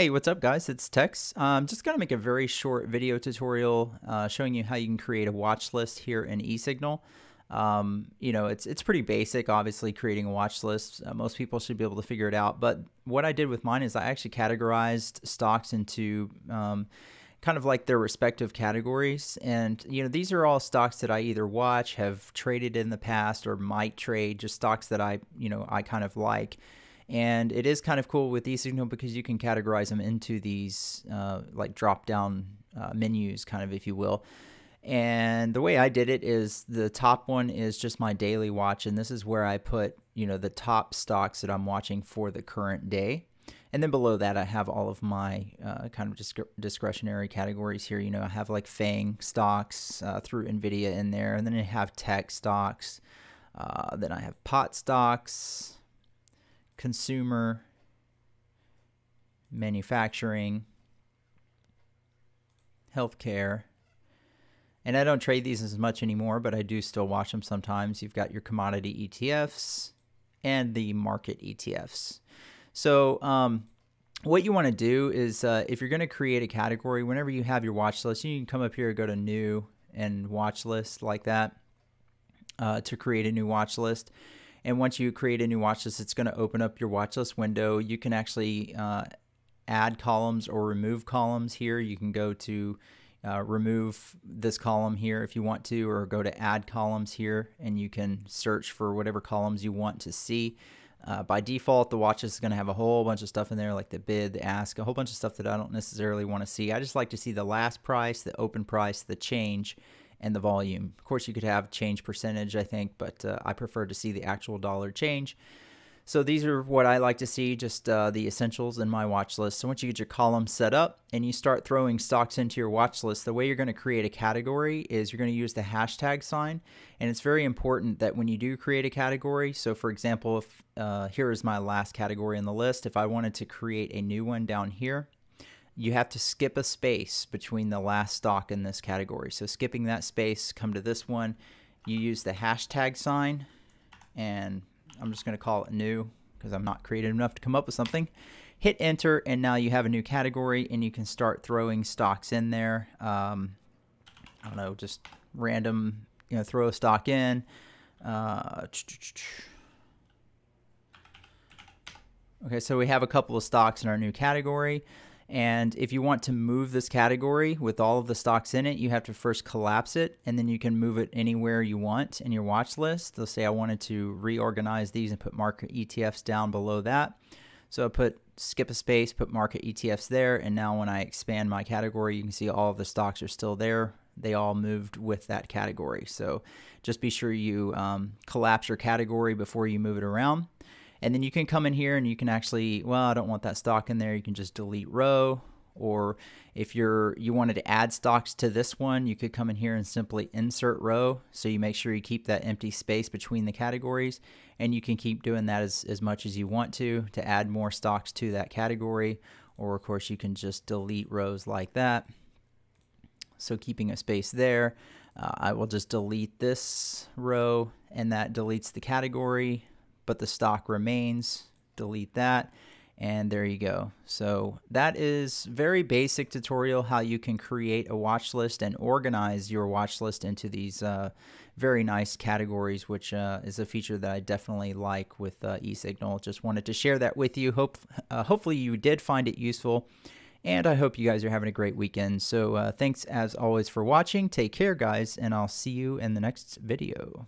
Hey, what's up guys? It's Tex. I'm just going to make a very short video tutorial uh, showing you how you can create a watch list here in eSignal. Um, you know, it's it's pretty basic, obviously, creating a watch list. Uh, most people should be able to figure it out. But what I did with mine is I actually categorized stocks into um, kind of like their respective categories. And, you know, these are all stocks that I either watch, have traded in the past, or might trade, just stocks that I, you know, I kind of like. And it is kind of cool with eSignal because you can categorize them into these uh, like drop down uh, menus, kind of, if you will. And the way I did it is the top one is just my daily watch. And this is where I put, you know, the top stocks that I'm watching for the current day. And then below that, I have all of my uh, kind of disc- discretionary categories here. You know, I have like FANG stocks uh, through NVIDIA in there. And then I have tech stocks. Uh, then I have pot stocks consumer, manufacturing, healthcare. And I don't trade these as much anymore, but I do still watch them sometimes. You've got your commodity ETFs and the market ETFs. So, um, what you want to do is uh, if you're going to create a category, whenever you have your watch list, you can come up here, go to new and watch list like that uh, to create a new watch list. And once you create a new watch list, it's going to open up your watch list window. You can actually uh, add columns or remove columns here. You can go to uh, remove this column here if you want to, or go to add columns here, and you can search for whatever columns you want to see. Uh, by default, the watch list is going to have a whole bunch of stuff in there, like the bid, the ask, a whole bunch of stuff that I don't necessarily want to see. I just like to see the last price, the open price, the change, and the volume. Of course, you could have change percentage, I think, but uh, I prefer to see the actual dollar change. So these are what I like to see, just uh, the essentials in my watch list. So once you get your column set up and you start throwing stocks into your watch list, the way you're going to create a category is you're going to use the hashtag sign. And it's very important that when you do create a category, so for example, if uh, here is my last category in the list, if I wanted to create a new one down here, you have to skip a space between the last stock in this category. So skipping that space, come to this one, you use the hashtag sign, and I'm just going to call it new because I'm not creative enough to come up with something. Hit enter, and now you have a new category, and you can start throwing stocks in there. Um, I don't know, just random, you know, throw a stock in. Uh, okay, so we have a couple of stocks in our new category. And if you want to move this category with all of the stocks in it, you have to first collapse it and then you can move it anywhere you want in your watch list. Let's say I wanted to reorganize these and put market ETFs down below that. So I put skip a space, put market ETFs there, and now when I expand my category, you can see all of the stocks are still there. They all moved with that category. So just be sure you um, collapse your category before you move it around. And then you can come in here and you can actually, well, I don't want that stock in there. You can just delete row. Or if you're you wanted to add stocks to this one, you could come in here and simply insert row. So you make sure you keep that empty space between the categories. And you can keep doing that as, as much as you want to to add more stocks to that category. Or of course you can just delete rows like that. So keeping a space there. Uh, I will just delete this row and that deletes the category but the stock remains. Delete that. And there you go. So that is very basic tutorial how you can create a watch list and organize your watch list into these uh, very nice categories, which uh, is a feature that I definitely like with uh, eSignal. Just wanted to share that with you. Hope uh, hopefully you did find it useful. And I hope you guys are having a great weekend. So uh, thanks as always for watching. Take care, guys, and I'll see you in the next video.